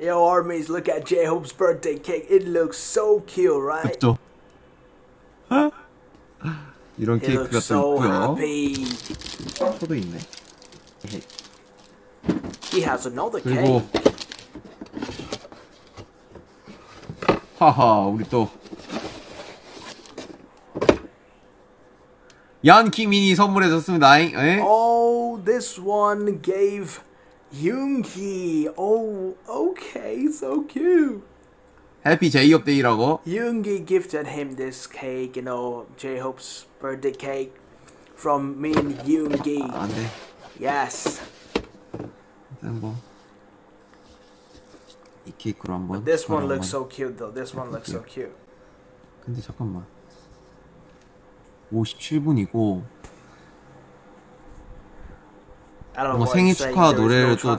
Yo, armies, look at J Hope's birthday cake. It looks so cute, right? 귀엽죠? 이런 He 케이크가 looks 또 so 있고요. happy. 포도 있네. 헤헤. He has another 그리고 cake. 하하 우리 또 양키 미니 선물해줬습니다. 에? Oh, this one gave Yoongi. Oh, okay, so cute. 해피 제이업 데이라고. Yoongi gifted him this cake, you know, J Hope's birthday cake from me and Yoongi. 아, 네. Yes. 일단 뭐. 이 케이크로 한번. This one looks so cute though. This one looks so cute. 근데 잠깐만. 57분이고 뭐 생일. 축하 노래를 또